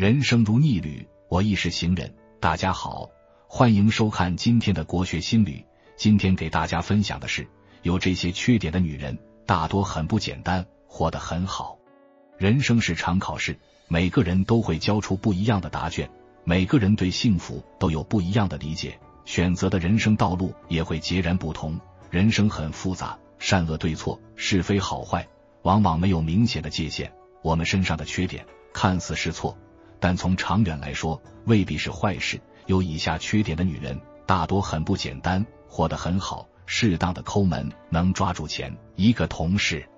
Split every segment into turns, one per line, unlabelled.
人生如逆旅，我亦是行人。大家好，欢迎收看今天的国学新旅。今天给大家分享的是，有这些缺点的女人，大多很不简单，活得很好。人生是场考试，每个人都会交出不一样的答卷，每个人对幸福都有不一样的理解，选择的人生道路也会截然不同。人生很复杂，善恶对错，是非好坏，往往没有明显的界限。我们身上的缺点看似是错。但从长远来说，未必是坏事。有以下缺点的女人，大多很不简单，活得很好。适当的抠门，能抓住钱。一个同事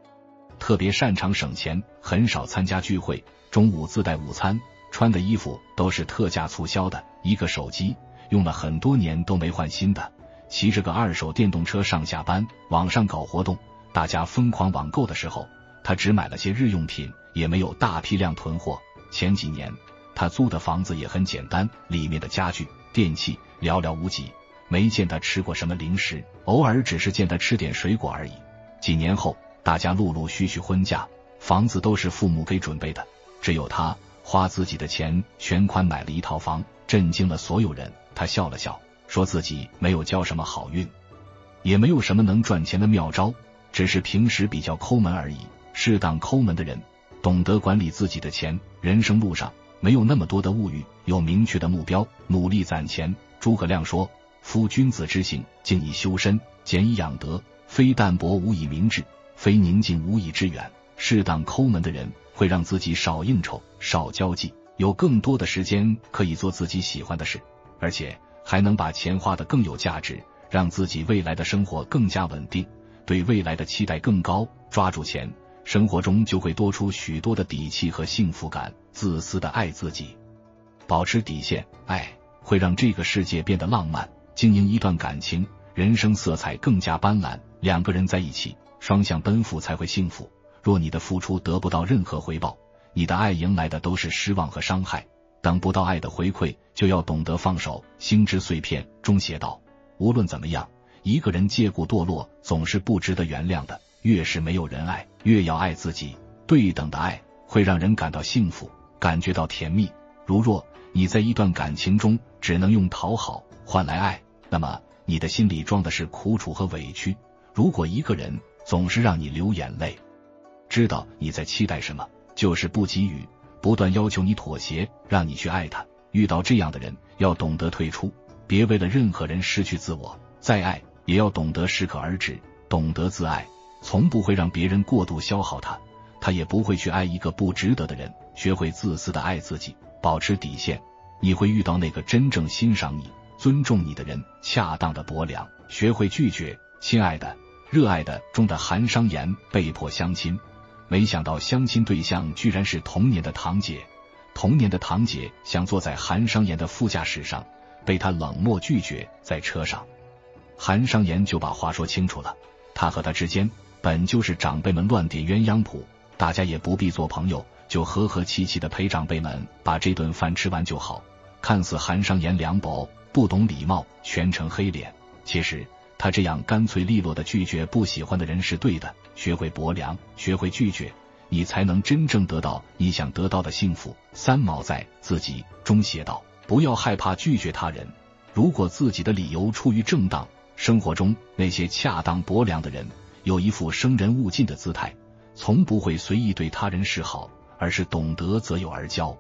特别擅长省钱，很少参加聚会，中午自带午餐，穿的衣服都是特价促销的。一个手机用了很多年都没换新的，骑着个二手电动车上下班。网上搞活动，大家疯狂网购的时候，他只买了些日用品，也没有大批量囤货。前几年。他租的房子也很简单，里面的家具、电器寥寥无几，没见他吃过什么零食，偶尔只是见他吃点水果而已。几年后，大家陆陆续续婚嫁，房子都是父母给准备的，只有他花自己的钱全款买了一套房，震惊了所有人。他笑了笑，说自己没有交什么好运，也没有什么能赚钱的妙招，只是平时比较抠门而已。适当抠门的人，懂得管理自己的钱，人生路上。没有那么多的物欲，有明确的目标，努力攒钱。诸葛亮说：“夫君子之行，静以修身，俭以养德，非淡泊无以明志，非宁静无以致远。”适当抠门的人会让自己少应酬、少交际，有更多的时间可以做自己喜欢的事，而且还能把钱花得更有价值，让自己未来的生活更加稳定，对未来的期待更高。抓住钱。生活中就会多出许多的底气和幸福感。自私的爱自己，保持底线，爱会让这个世界变得浪漫。经营一段感情，人生色彩更加斑斓。两个人在一起，双向奔赴才会幸福。若你的付出得不到任何回报，你的爱迎来的都是失望和伤害。等不到爱的回馈，就要懂得放手。心之碎片中写道：无论怎么样，一个人借故堕落，总是不值得原谅的。越是没有人爱，越要爱自己。对等的爱会让人感到幸福，感觉到甜蜜。如若你在一段感情中只能用讨好换来爱，那么你的心里装的是苦楚和委屈。如果一个人总是让你流眼泪，知道你在期待什么，就是不给予，不断要求你妥协，让你去爱他。遇到这样的人，要懂得退出，别为了任何人失去自我。再爱，也要懂得适可而止，懂得自爱。从不会让别人过度消耗他，他也不会去爱一个不值得的人。学会自私的爱自己，保持底线，你会遇到那个真正欣赏你、尊重你的人。恰当的薄凉，学会拒绝。亲爱的、热爱的中的韩商言被迫相亲，没想到相亲对象居然是童年的堂姐。童年的堂姐想坐在韩商言的副驾驶上，被他冷漠拒绝。在车上，韩商言就把话说清楚了，他和他之间。本就是长辈们乱点鸳鸯谱，大家也不必做朋友，就和和气气的陪长辈们把这顿饭吃完就好。看似寒商言凉薄，不懂礼貌，全程黑脸。其实他这样干脆利落的拒绝不喜欢的人是对的。学会薄凉，学会拒绝，你才能真正得到你想得到的幸福。三毛在自己中写道：不要害怕拒绝他人，如果自己的理由出于正当，生活中那些恰当薄凉的人。有一副生人勿近的姿态，从不会随意对他人示好，而是懂得择友而交。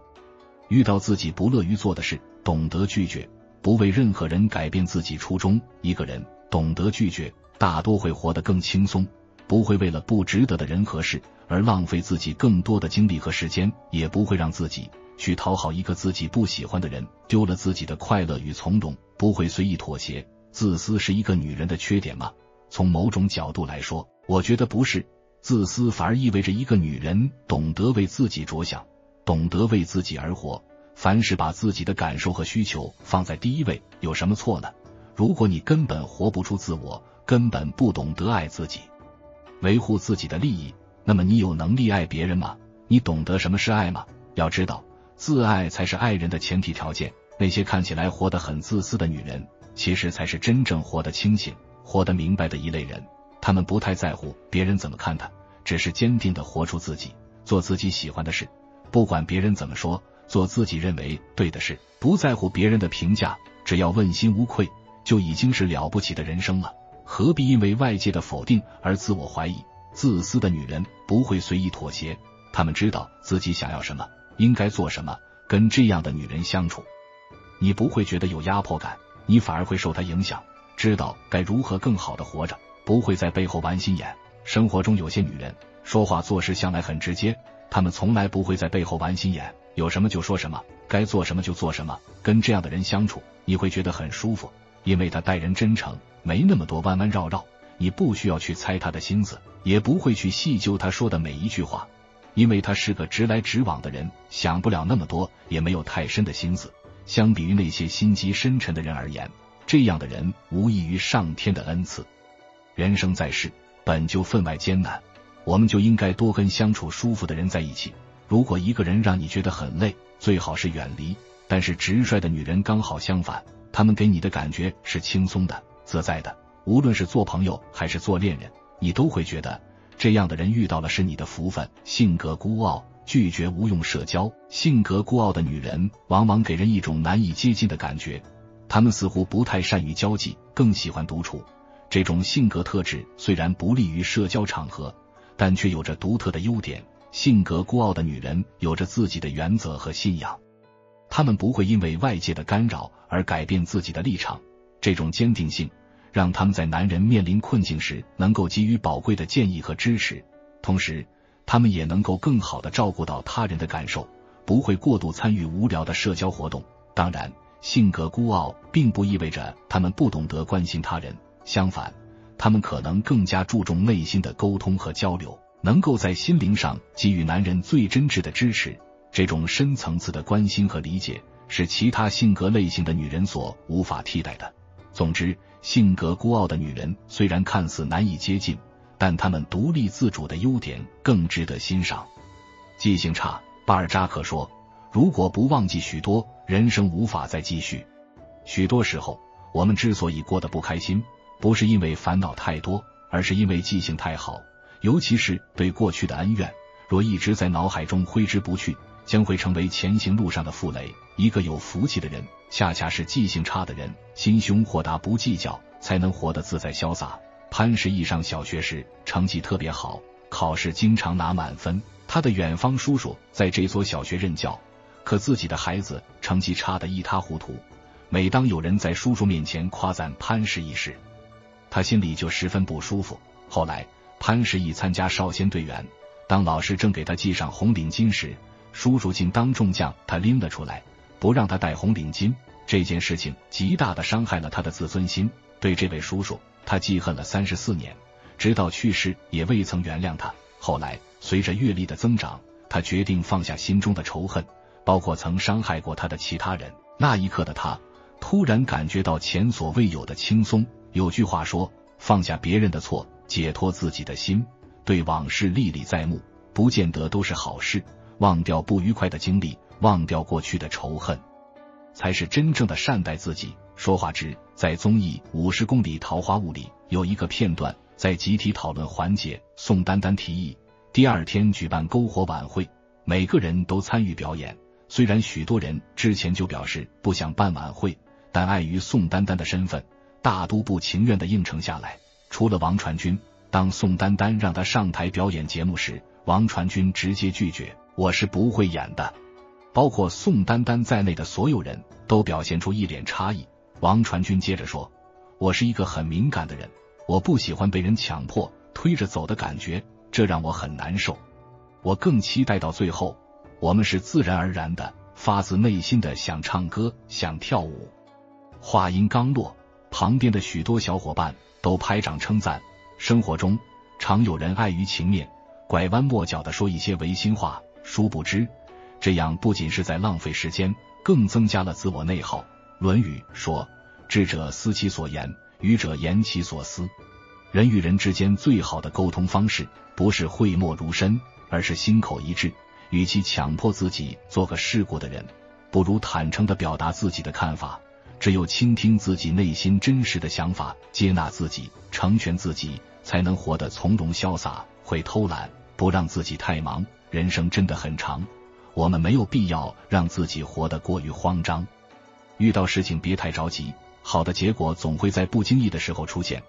遇到自己不乐于做的事，懂得拒绝，不为任何人改变自己初衷。一个人懂得拒绝，大多会活得更轻松，不会为了不值得的人和事而浪费自己更多的精力和时间，也不会让自己去讨好一个自己不喜欢的人，丢了自己的快乐与从容。不会随意妥协。自私是一个女人的缺点吗？从某种角度来说，我觉得不是自私，反而意味着一个女人懂得为自己着想，懂得为自己而活。凡是把自己的感受和需求放在第一位，有什么错呢？如果你根本活不出自我，根本不懂得爱自己，维护自己的利益，那么你有能力爱别人吗？你懂得什么是爱吗？要知道，自爱才是爱人的前提条件。那些看起来活得很自私的女人，其实才是真正活得清醒。活得明白的一类人，他们不太在乎别人怎么看他，只是坚定的活出自己，做自己喜欢的事，不管别人怎么说，做自己认为对的事，不在乎别人的评价，只要问心无愧，就已经是了不起的人生了。何必因为外界的否定而自我怀疑？自私的女人不会随意妥协，她们知道自己想要什么，应该做什么。跟这样的女人相处，你不会觉得有压迫感，你反而会受她影响，知道该如何更好的活着，不会在背后玩心眼。生活中有些女人说话做事向来很直接，她们从来不会在背后玩心眼，有什么就说什么，该做什么就做什么。跟这样的人相处，你会觉得很舒服，因为他待人真诚，没那么多弯弯绕绕，你不需要去猜他的心思，也不会去细究他说的每一句话。因为他是个直来直往的人，想不了那么多，也没有太深的心思。相比于那些心机深沉的人而言，这样的人无异于上天的恩赐。人生在世，本就分外艰难，我们就应该多跟相处舒服的人在一起。如果一个人让你觉得很累，最好是远离。但是直率的女人刚好相反，她们给你的感觉是轻松的、自在的。无论是做朋友还是做恋人，你都会觉得。这样的人遇到了是你的福分。性格孤傲，拒绝无用社交。性格孤傲的女人往往给人一种难以接近的感觉，他们似乎不太善于交际，更喜欢独处。这种性格特质虽然不利于社交场合，但却有着独特的优点。性格孤傲的女人有着自己的原则和信仰，她们不会因为外界的干扰而改变自己的立场。这种坚定性。让他们在男人面临困境时能够给予宝贵的建议和支持，同时，他们也能够更好的照顾到他人的感受，不会过度参与无聊的社交活动。当然，性格孤傲并不意味着他们不懂得关心他人，相反，他们可能更加注重内心的沟通和交流，能够在心灵上给予男人最真挚的支持。这种深层次的关心和理解是其他性格类型的女人所无法替代的。总之。性格孤傲的女人虽然看似难以接近，但她们独立自主的优点更值得欣赏。记性差，巴尔扎克说：“如果不忘记许多，人生无法再继续。”许多时候，我们之所以过得不开心，不是因为烦恼太多，而是因为记性太好。尤其是对过去的恩怨，若一直在脑海中挥之不去，将会成为前行路上的负累。一个有福气的人，恰恰是记性差的人，心胸豁达，不计较，才能活得自在潇洒。潘石屹上小学时成绩特别好，考试经常拿满分。他的远方叔叔在这所小学任教，可自己的孩子成绩差得一塌糊涂。每当有人在叔叔面前夸赞潘石屹时，他心里就十分不舒服。后来，潘石屹参加少先队员，当老师正给他系上红领巾时，叔叔竟当众将他拎了出来。不让他戴红领巾这件事情，极大的伤害了他的自尊心。对这位叔叔，他记恨了三十四年，直到去世也未曾原谅他。后来，随着阅历的增长，他决定放下心中的仇恨，包括曾伤害过他的其他人。那一刻的他，突然感觉到前所未有的轻松。有句话说：“放下别人的错，解脱自己的心。”对往事历历在目，不见得都是好事。忘掉不愉快的经历。忘掉过去的仇恨，才是真正的善待自己。说话之。在综艺《五十公里桃花坞》里，有一个片段，在集体讨论环节，宋丹丹提议第二天举办篝火晚会，每个人都参与表演。虽然许多人之前就表示不想办晚会，但碍于宋丹丹的身份，大都不情愿的应承下来。除了王传君，当宋丹丹让他上台表演节目时，王传君直接拒绝：“我是不会演的。”包括宋丹丹在内的所有人都表现出一脸诧异。王传君接着说：“我是一个很敏感的人，我不喜欢被人强迫推着走的感觉，这让我很难受。我更期待到最后，我们是自然而然的、发自内心的想唱歌、想跳舞。”话音刚落，旁边的许多小伙伴都拍掌称赞。生活中常有人碍于情面，拐弯抹角的说一些违心话，殊不知。这样不仅是在浪费时间，更增加了自我内耗。《论语》说：“智者思其所言，愚者言其所思。”人与人之间最好的沟通方式，不是讳莫如深，而是心口一致。与其强迫自己做个世故的人，不如坦诚的表达自己的看法。只有倾听自己内心真实的想法，接纳自己，成全自己，才能活得从容潇洒。会偷懒，不让自己太忙。人生真的很长。我们没有必要让自己活得过于慌张。遇到事情别太着急，好的结果总会在不经意的时候出现。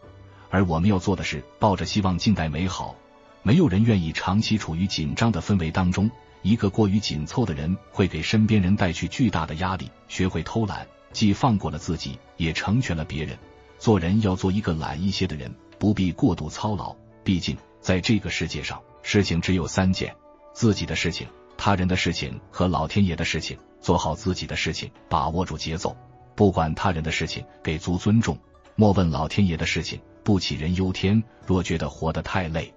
而我们要做的是抱着希望静待美好。没有人愿意长期处于紧张的氛围当中。一个过于紧凑的人会给身边人带去巨大的压力。学会偷懒，既放过了自己，也成全了别人。做人要做一个懒一些的人，不必过度操劳。毕竟在这个世界上，事情只有三件：自己的事情、他人的事情和老天爷的事情。做好自己的事情，把握住节奏，不管他人的事情，给足尊重。莫问老天爷的事情，不杞人忧天。若觉得活得太累，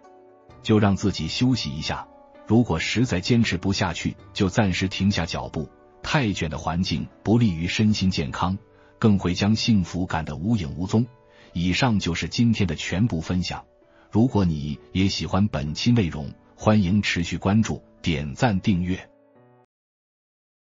就让自己休息一下。如果实在坚持不下去，就暂时停下脚步。太卷的环境不利于身心健康，更会将幸福感得无影无踪。以上就是今天的全部分享。如果你也喜欢本期内容，欢迎持续关注、点赞、订阅。